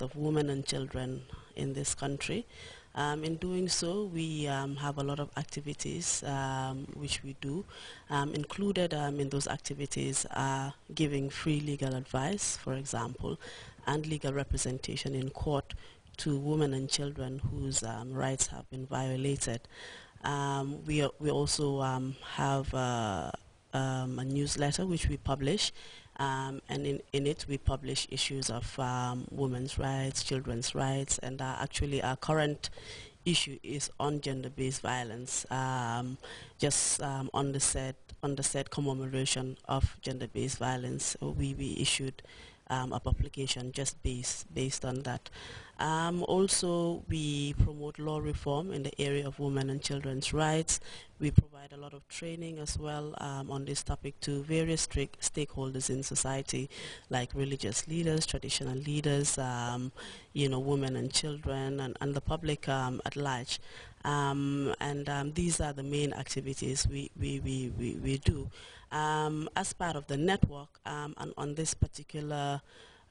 of women and children in this country. Um, in doing so, we um, have a lot of activities um, which we do. Um, included um, in those activities are giving free legal advice, for example, and legal representation in court to women and children whose um, rights have been violated. we, we also have uh, a newsletter which we publish um, and in, in it we publish issues of um, women's rights, children's rights, and uh, actually our current issue is on gender-based violence, um, just um, on the said on the said commemoration of gender-based violence. We, we issued um, a publication just based based on that. Um, also, we promote law reform in the area of women and children's rights. We provide a lot of training as well um, on this topic to various stakeholders in society, like religious leaders, traditional leaders, um, you know, women and children, and, and the public um, at large. Um, and um, these are the main activities we, we, we, we, we do. As part of the network, and on this particular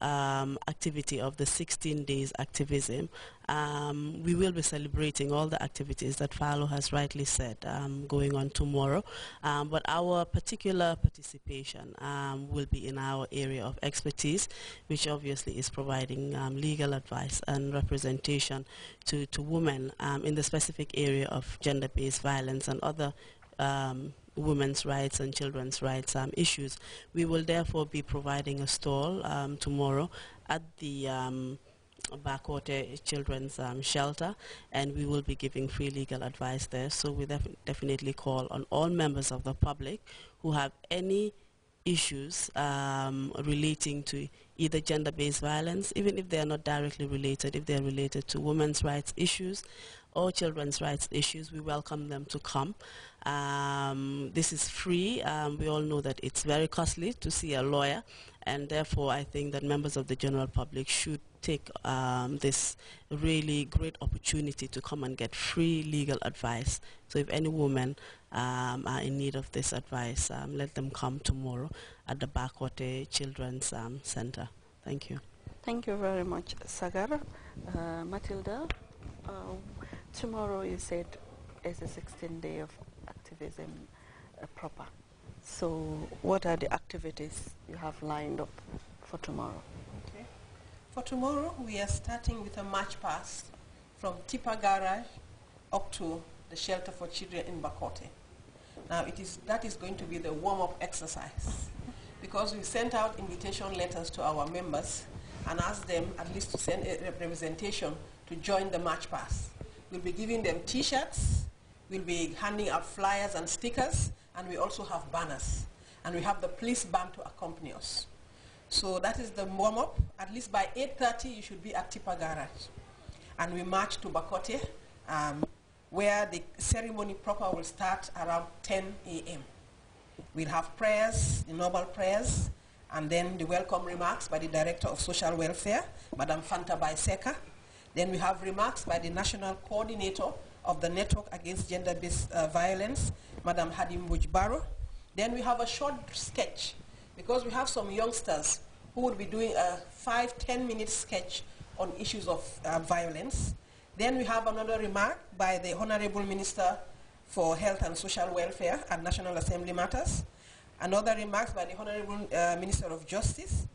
um, activity of the 16 days activism. Um, we will be celebrating all the activities that Falo has rightly said um, going on tomorrow. Um, but our particular participation um, will be in our area of expertise, which obviously is providing um, legal advice and representation to, to women in the specific area of gender-based violence and other um, women's rights and children's rights um, issues. We will therefore be providing a stall um, tomorrow at the um, Children's um, Shelter and we will be giving free legal advice there. So we def definitely call on all members of the public who have any issues um, relating to either gender-based violence, even if they are not directly related, if they are related to women's rights issues or children's rights issues, we welcome them to come. Um, this is free. Um, we all know that it's very costly to see a lawyer, and therefore I think that members of the general public should take um, this really great opportunity to come and get free legal advice. So if any women um, are in need of this advice, um, let them come tomorrow at the Bakoteh Children's um, Center. Thank you. Thank you very much, Sagar. Uh, Matilda, uh, tomorrow you said is a 16th day of activism uh, proper. So what are the activities you have lined up for tomorrow? Okay. For tomorrow, we are starting with a march past from Tipa Garage up to the shelter for children in Bakoteh. Now, it is, that is going to be the warm-up exercise because we sent out invitation letters to our members and asked them at least to send a representation to join the march past. We'll be giving them T-shirts, we'll be handing out flyers and stickers, and we also have banners. And we have the police band to accompany us. So that is the warm-up. At least by 8.30, you should be at Tipa Garage. And we march to Bakoteh, um, where the ceremony proper will start around 10 a.m. We'll have prayers, the normal prayers, and then the welcome remarks by the Director of Social Welfare, Madam Fanta Bai Secka, then we have remarks by the National Coordinator of the Network Against Gender-Based uh, Violence, Madam Hadim Bujbaro. Then we have a short sketch because we have some youngsters who will be doing a five, 10 minute sketch on issues of uh, violence. Then we have another remark by the Honorable Minister for Health and Social Welfare and National Assembly Matters. Another remarks by the Honorable uh, Minister of Justice.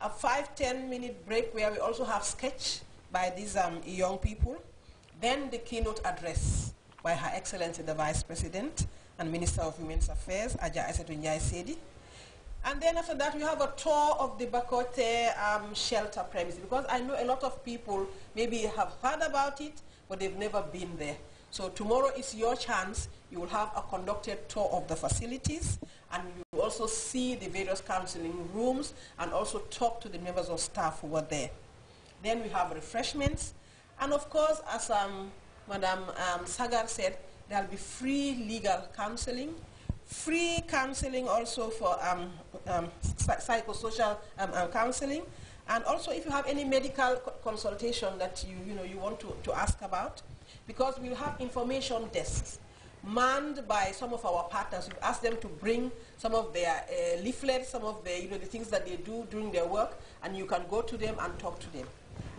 A five, 10 minute break where we also have sketch by these um, young people. Then the keynote address by Her Excellency the Vice President and Minister of Women's Affairs, Aja Aissatou Saidy. And then after that, we have a tour of the Bakoteh um, shelter premises because I know a lot of people maybe have heard about it, but they've never been there. So tomorrow is your chance. You will have a conducted tour of the facilities and you will also see the various counseling rooms and also talk to the members of staff who were there. Then we have refreshments. And of course, as um, Madam um, Sagar said, there will be free legal counseling, free counseling also for um, um, psychosocial um, um, counseling, and also if you have any medical co consultation that you, you, know, you want to, to ask about, because we'll have information desks manned by some of our partners. We've asked them to bring some of their uh, leaflets, some of the, you know, the things that they do during their work, and you can go to them and talk to them.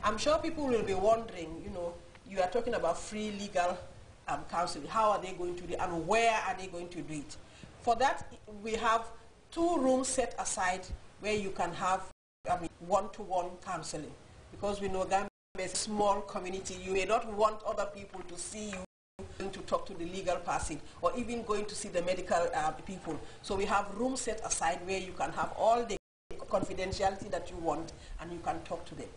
I'm sure people will be wondering, you know, you are talking about free legal um, counseling. How are they going to do it and where are they going to do it? For that, we have two rooms set aside where you can have one-to-one -one counseling. Because we know Gambia is a small community. You may not want other people to see you going to talk to the legal person or even going to see the medical uh, people. So we have rooms set aside where you can have all the confidentiality that you want and you can talk to them.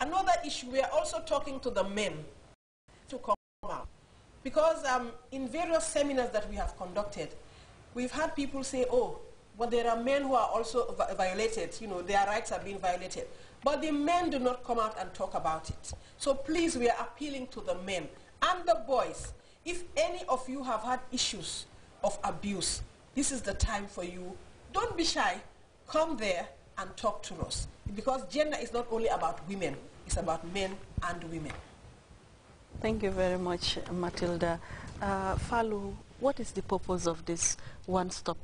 Another issue, we are also talking to the men to come out. Because um, in various seminars that we have conducted, we've had people say, oh, but there are men who are also violated, you know, their rights are being violated. But the men do not come out and talk about it. So please, we are appealing to the men and the boys. If any of you have had issues of abuse, this is the time for you. Don't be shy. Come there and talk to us. Because gender is not only about women, it's about men and women. Thank you very much, Matilda. Uh, Falu, what is the purpose of this one-stop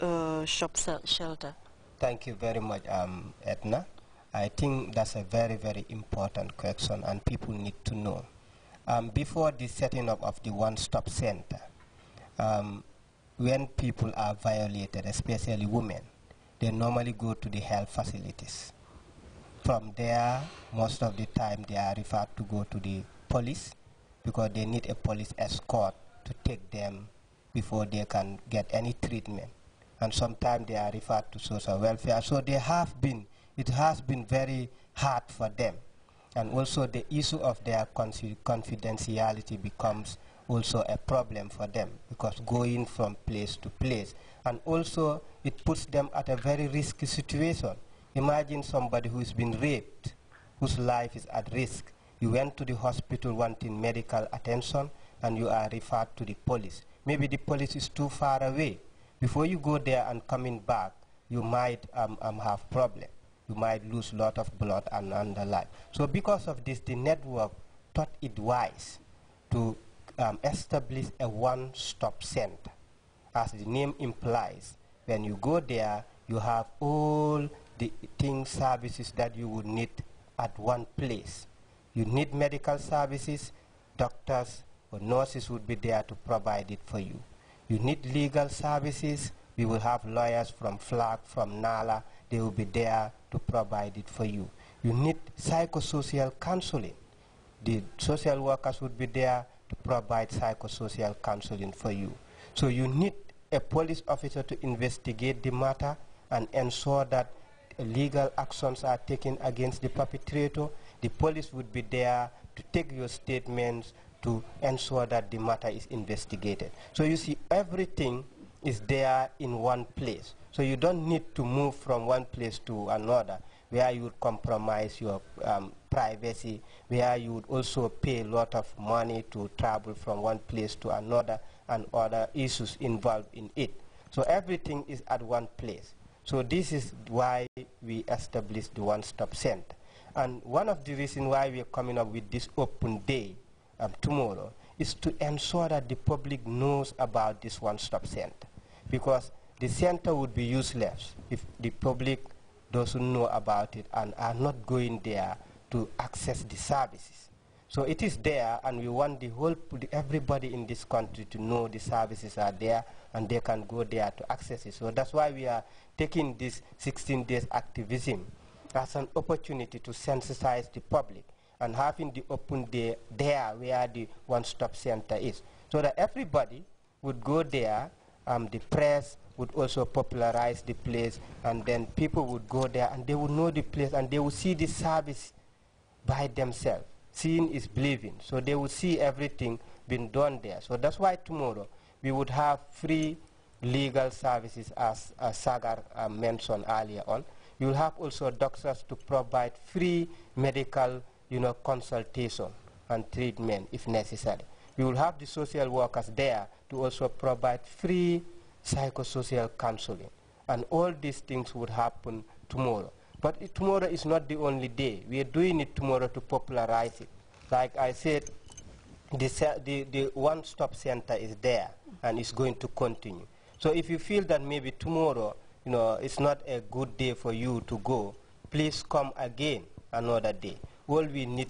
uh, shop shelter? Thank you very much, um, Edna. I think that's a very, very important question and people need to know. Um, before the setting up of the one-stop center, um, when people are violated, especially women, they normally go to the health facilities. From there, most of the time they are referred to go to the police because they need a police escort to take them before they can get any treatment. And sometimes they are referred to social welfare. So they have been, it has been very hard for them. And also the issue of their confidentiality becomes also a problem for them because going from place to place and also it puts them at a very risky situation. Imagine somebody who's been raped, whose life is at risk. You went to the hospital wanting medical attention and you are referred to the police. Maybe the police is too far away. Before you go there and coming back, you might um, um, have problem. You might lose a lot of blood and, and the like. So because of this, the network thought it wise to um, establish a one-stop center. As the name implies, when you go there, you have all the things, services that you would need at one place. You need medical services, doctors or nurses would be there to provide it for you. You need legal services, we will have lawyers from FLAG, from NALA, they will be there to provide it for you. You need psychosocial counseling. The social workers would be there to provide psychosocial counseling for you. So you need a police officer to investigate the matter and ensure that legal actions are taken against the perpetrator. The police would be there to take your statements to ensure that the matter is investigated. So you see, everything is there in one place. So you don't need to move from one place to another where you would compromise your um, privacy, where you would also pay a lot of money to travel from one place to another and other issues involved in it. So everything is at one place. So this is why we established the one-stop center. And one of the reasons why we are coming up with this open day um, tomorrow is to ensure that the public knows about this one-stop center. Because the center would be useless if the public doesn't know about it and are not going there to access the services. So it is there and we want the whole, everybody in this country to know the services are there and they can go there to access it. So that's why we are taking this 16 days activism as an opportunity to sensitize the public and having the open day there where the one-stop center is. So that everybody would go there, um, the press, would also popularize the place and then people would go there and they would know the place and they would see the service by themselves. Seeing is believing. So they would see everything being done there. So that's why tomorrow we would have free legal services as, Sagar uh, mentioned earlier on. You will have also doctors to provide free medical you know, consultation and treatment if necessary. We will have the social workers there to also provide free psychosocial counseling. And all these things would happen tomorrow. But tomorrow is not the only day. We are doing it tomorrow to popularize it. Like I said, the, the, the one-stop center is there and it's going to continue. So if you feel that maybe tomorrow, you know, it's not a good day for you to go, please come again another day. all we need